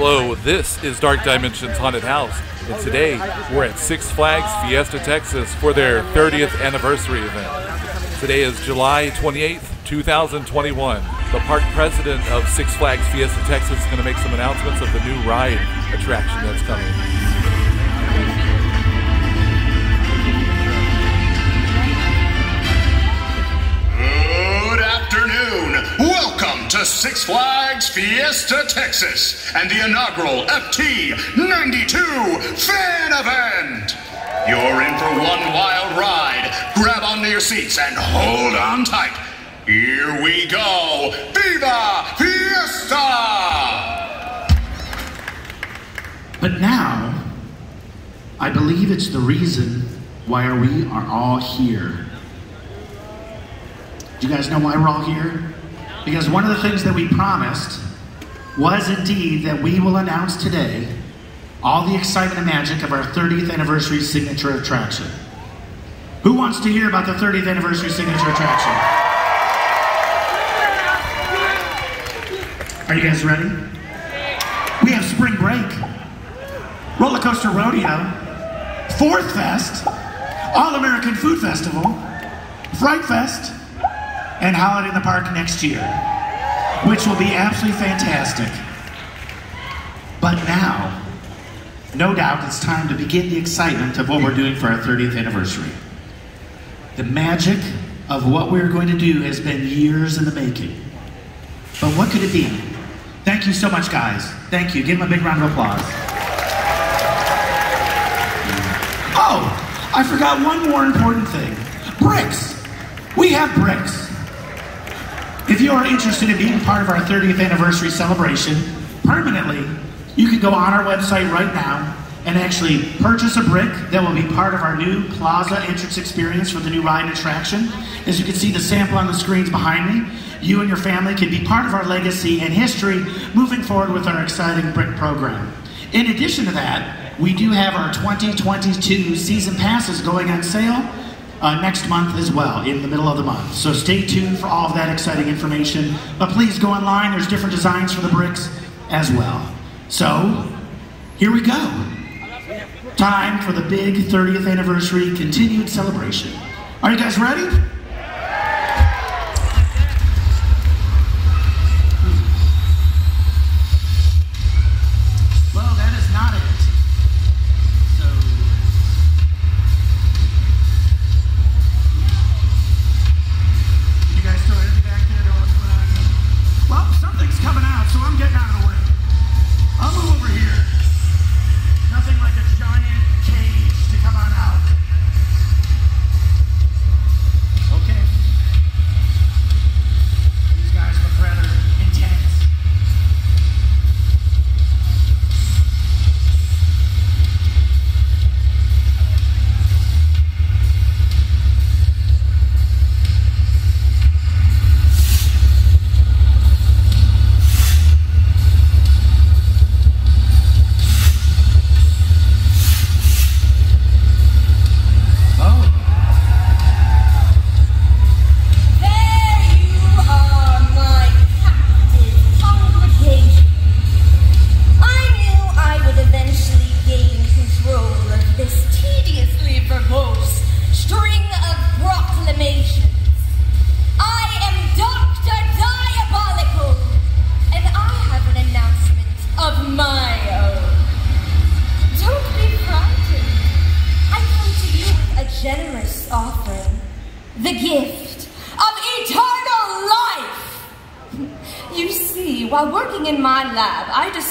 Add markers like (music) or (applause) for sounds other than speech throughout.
Hello, this is Dark Dimensions Haunted House, and today we're at Six Flags Fiesta, Texas for their 30th anniversary event. Today is July 28th, 2021. The park president of Six Flags Fiesta, Texas is going to make some announcements of the new ride attraction that's coming. To Six Flags Fiesta Texas and the inaugural FT92 Fan Event. You're in for one wild ride. Grab onto your seats and hold on tight. Here we go. Viva Fiesta! But now, I believe it's the reason why we are all here. Do you guys know why we're all here? Because one of the things that we promised was indeed that we will announce today all the excitement and magic of our 30th anniversary signature attraction. Who wants to hear about the 30th anniversary signature attraction? Are you guys ready? We have spring break, roller coaster rodeo, Fourth Fest, All American Food Festival, Fright Fest, and Holiday in the Park next year, which will be absolutely fantastic. But now, no doubt it's time to begin the excitement of what we're doing for our 30th anniversary. The magic of what we're going to do has been years in the making. But what could it be? Thank you so much, guys. Thank you. Give them a big round of applause. Oh, I forgot one more important thing. Bricks. We have bricks. If you are interested in being part of our 30th anniversary celebration permanently, you can go on our website right now and actually purchase a brick that will be part of our new plaza entrance experience for the new ride attraction. As you can see the sample on the screens behind me, you and your family can be part of our legacy and history moving forward with our exciting brick program. In addition to that, we do have our 2022 season passes going on sale uh, next month as well, in the middle of the month. So stay tuned for all of that exciting information. But please go online, there's different designs for the bricks as well. So, here we go. Time for the big 30th anniversary continued celebration. Are you guys ready?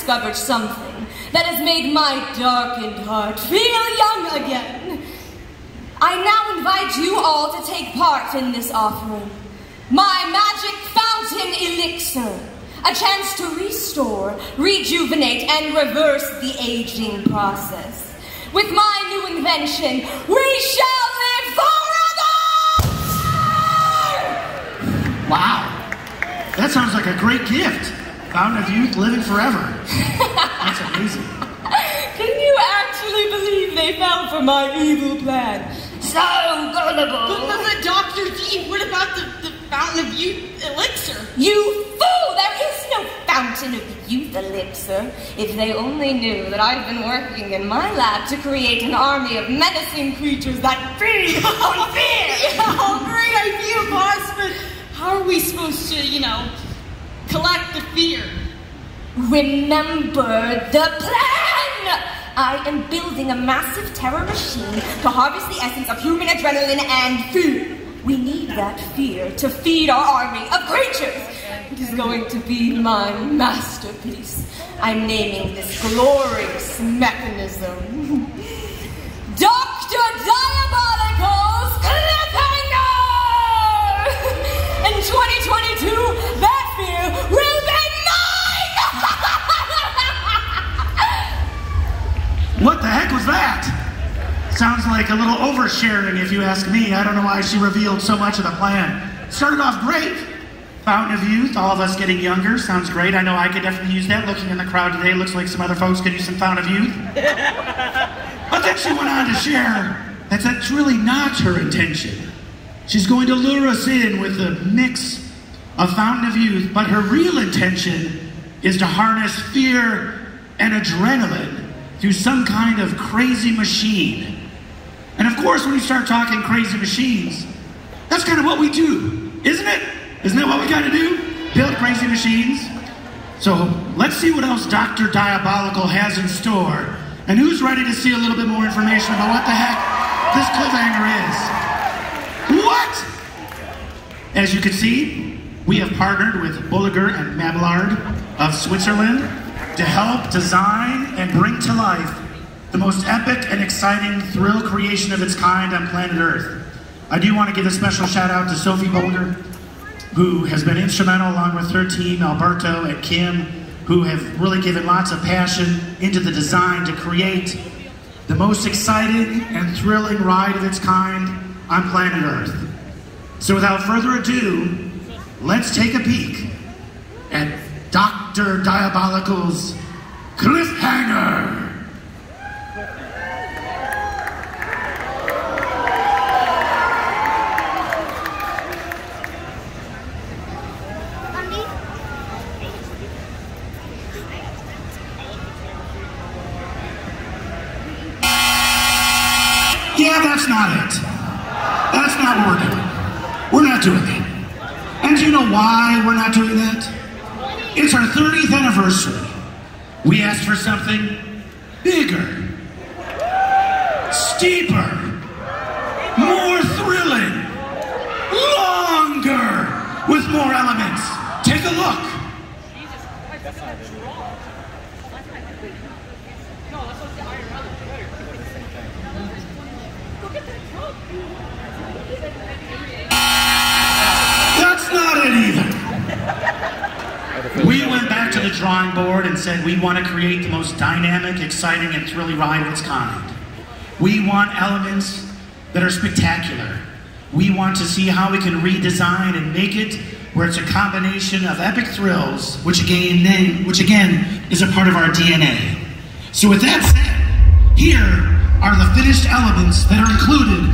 Discovered something that has made my darkened heart feel young again. I now invite you all to take part in this offering. My magic fountain elixir. A chance to restore, rejuvenate, and reverse the aging process. With my new invention, we shall live forever! Wow. That sounds like a great gift. Fountain of Youth living forever. That's amazing. (laughs) Can you actually believe they fell for my evil plan? So gullible! But, but, but Dr. D, what about the, the Fountain of Youth elixir? You fool! There is no fountain of youth elixir. If they only knew that I've been working in my lab to create an army of menacing creatures that feed (laughs) on fear. (laughs) Oh, great idea, boss, but how are we supposed to, you know, collect the fear? Remember the plan! I am building a massive terror machine to harvest the essence of human adrenaline and fear. We need that fear to feed our army of creatures. It is going to be my masterpiece. I'm naming this glorious mechanism (laughs) Sounds like a little oversharing, if you ask me. I don't know why she revealed so much of the plan. Started off great. Fountain of Youth, all of us getting younger, sounds great. I know I could definitely use that. Looking in the crowd today, looks like some other folks could use some Fountain of Youth. (laughs) but then she went on to share that that's really not her intention. She's going to lure us in with a mix of Fountain of Youth, but her real intention is to harness fear and adrenaline through some kind of crazy machine. And of course, when you start talking crazy machines, that's kind of what we do, isn't it? Isn't that what we got to do? Build crazy machines? So let's see what else Dr. Diabolical has in store. And who's ready to see a little bit more information about what the heck this cliffhanger is? What? As you can see, we have partnered with Bolliger and Mabillard of Switzerland to help design and bring to life the most epic and exciting thrill creation of its kind on planet Earth. I do want to give a special shout out to Sophie Bolger, who has been instrumental along with her team, Alberto and Kim, who have really given lots of passion into the design to create the most exciting and thrilling ride of its kind on planet Earth. So without further ado, let's take a peek at Dr. Diabolical's Cliffhanger. Yeah, that's not it. That's not what we're doing. We're not doing that. And do you know why we're not doing that? It's our 30th anniversary. We asked for something bigger, steeper, more thrilling, longer, with more elements. Take a look. That's not it either. We went back to the drawing board and said we want to create the most dynamic, exciting, and thrilling ride of its kind. We want elements that are spectacular. We want to see how we can redesign and make it where it's a combination of epic thrills, which again, which again is a part of our DNA. So with that said, here are the finished elements that are included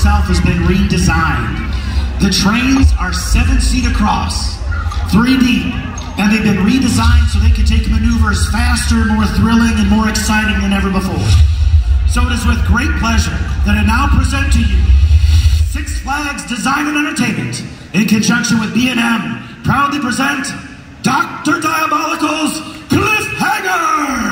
itself has been redesigned. The trains are seven seat across, three deep, and they've been redesigned so they can take maneuvers faster, more thrilling, and more exciting than ever before. So it is with great pleasure that I now present to you Six Flags Design and Entertainment, in conjunction with B&M, proudly present Dr. Diabolical's Cliffhanger!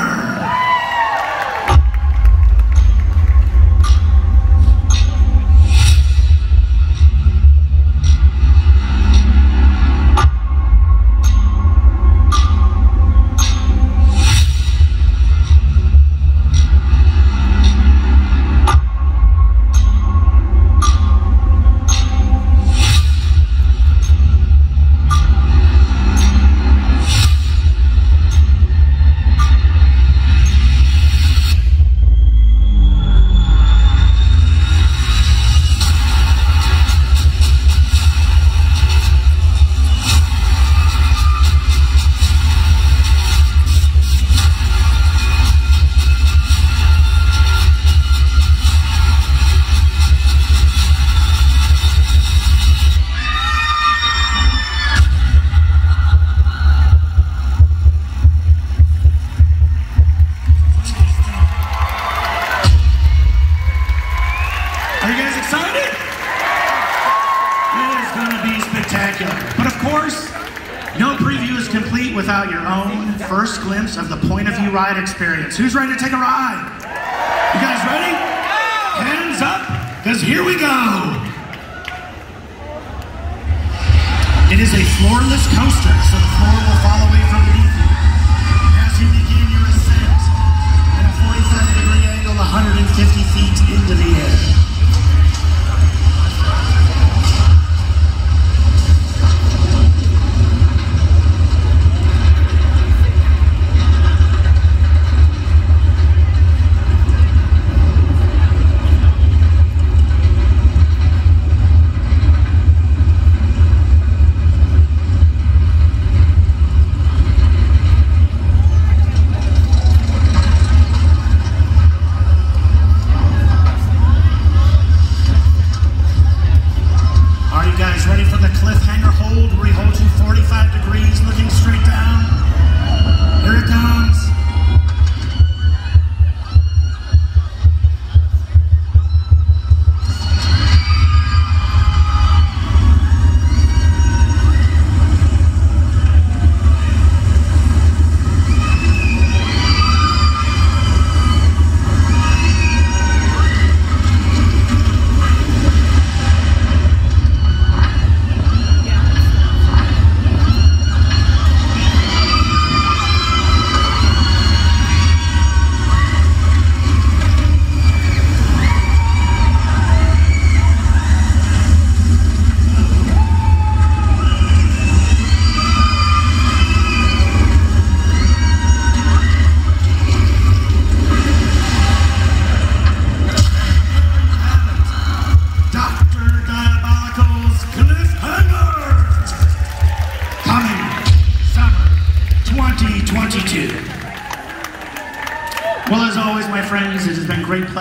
But of course, no preview is complete without your own first glimpse of the point of view ride experience. Who's ready to take a ride? You guys ready? Hands up, because here we go. It is a floorless coaster, so the floor will fall away from beneath you. As you begin your ascent at a 45 degree angle, 150 feet into the air.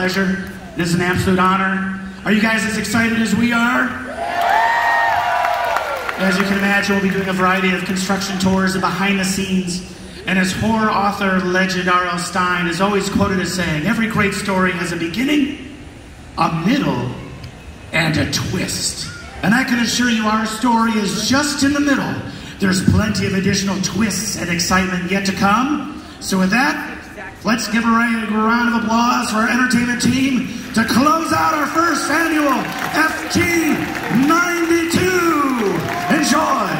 Pleasure. It is an absolute honor. Are you guys as excited as we are? As you can imagine, we'll be doing a variety of construction tours and behind the scenes. And as horror author legend R.L. Stine is always quoted as saying, every great story has a beginning, a middle, and a twist. And I can assure you our story is just in the middle. There's plenty of additional twists and excitement yet to come. So with that, let's give a round of applause for our entertainment team to close out our first annual FT92. Enjoy.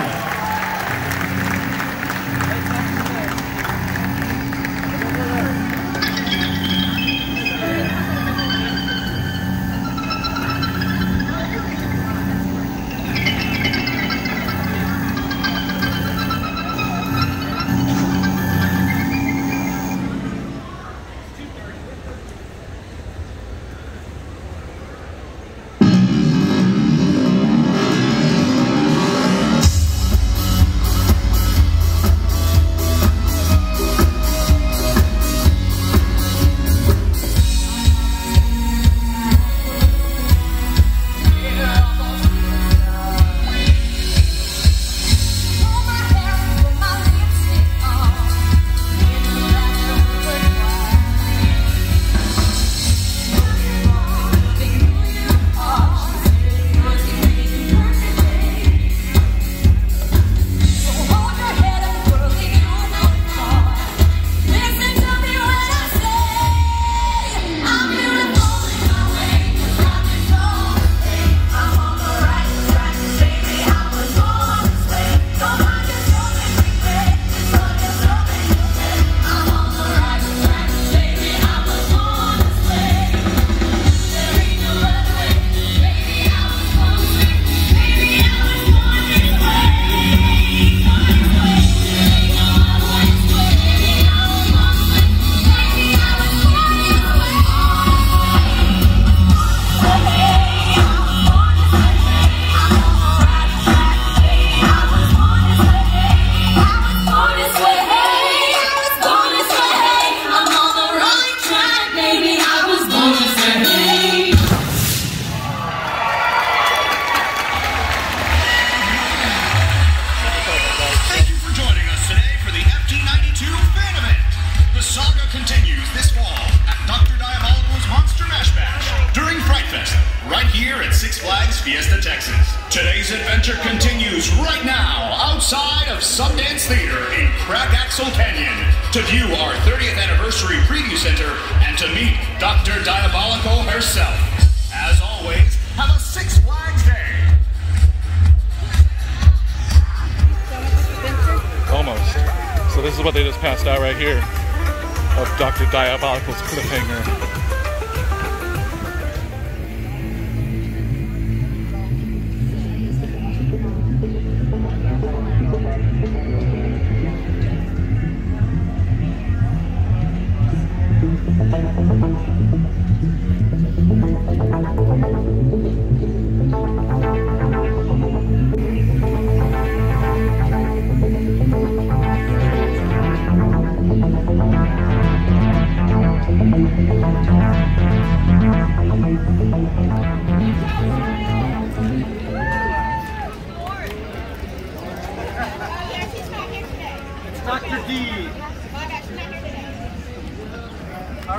Today's adventure continues right now outside of Sundance Theater in Crackaxle Canyon to view our 30th anniversary preview center and to meet Dr. Diabolical herself. As always, have a Six Flags Day. Almost. So this is what they just passed out right here of Dr. Diabolical's cliffhanger.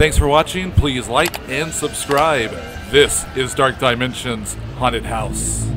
Thanks for watching. Please like and subscribe. This is Dark Dimensions Haunted House.